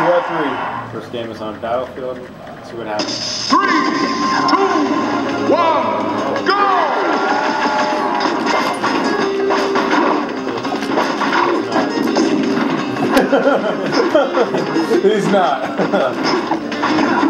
Two out three. First game is on Battlefield. Let's see what happens. Three, two, one, go! He's not. Oh,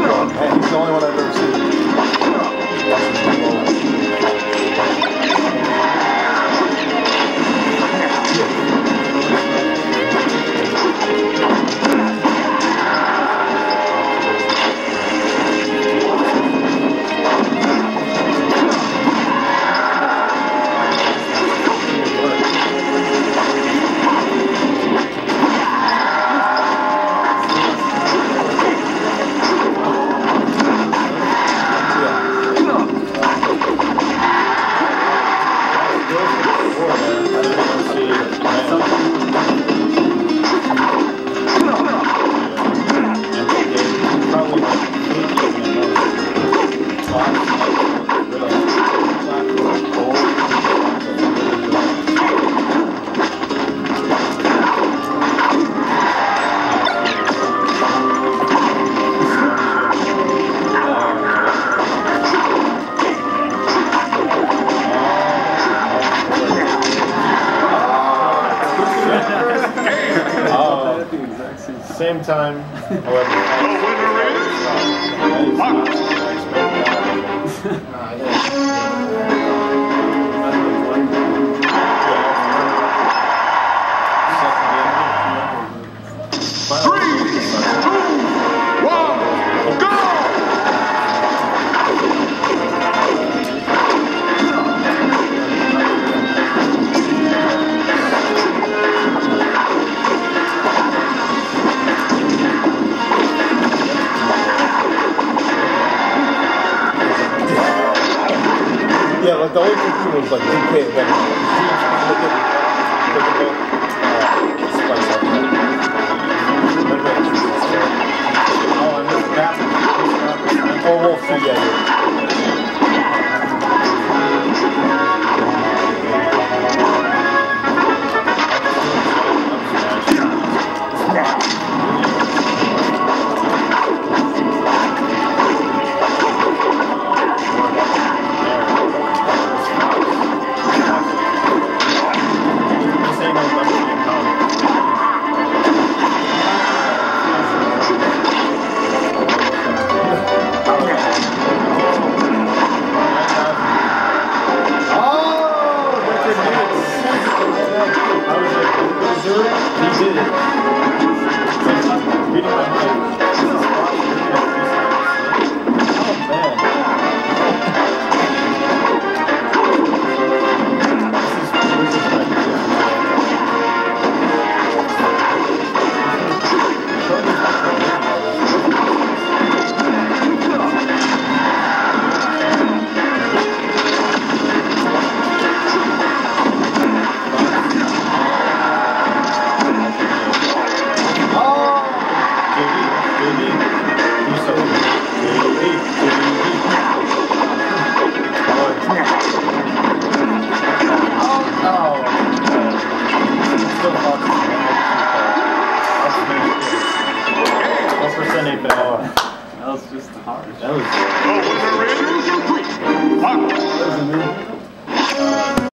he's the only one I've ever seen. Same time, however. The winner is Yeah, like the only thing was like DK and then uh, Oh, graphic. Oh, we'll see. Yeah, yeah. One percent ain't bad. That was just hard. Oh, that was. Oh. Fuck. That was.